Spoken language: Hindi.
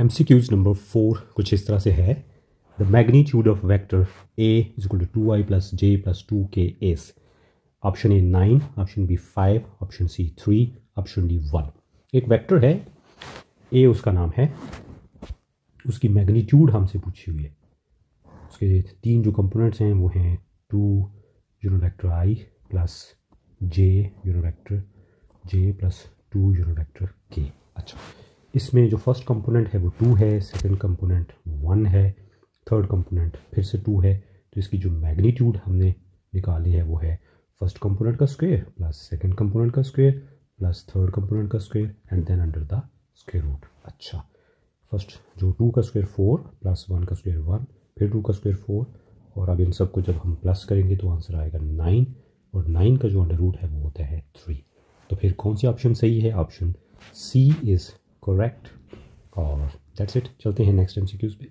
M C Qs number four कुछ इस तरह से है। The magnitude of vector A is equal to two I plus J plus two K S option A nine option B five option C three option D one एक वेक्टर है। ए उसका नाम है। उसकी मैग्नीट्यूड हमसे पूछी हुई है। उसके तीन जो कंपोनेंट्स हैं, वो हैं two you know vector I plus J you know vector J plus two you know vector K अच्छा। इसमें जो फ़र्स्ट कंपोनेंट है वो टू है सेकंड कंपोनेंट वन है थर्ड कंपोनेंट फिर से टू है। तो इसकी जो मैग्नीट्यूड हमने निकाली है वो है फ़र्स्ट कंपोनेंट का स्क्वेयर प्लस सेकंड कंपोनेंट का स्क्वेयर प्लस थर्ड कंपोनेंट का square and then under the square root अच्छा। फ़र्स्ट जो टू का स्क्वेयर फोर प्लस वन का स्क्वेयर वन फिर टू का स्क्वेयर फोर और अब इन सबको जब हम प्लस करेंगे तो आंसर आएगा नाइन और नाइन का जो अंडर रूट है वो होता है थ्री तो फिर कौन सी ऑप्शन सही है? ऑप्शन सी इज़ करेक्ट और दैट्स इट चलते हैं नेक्स्ट एमसीक्यूज पे।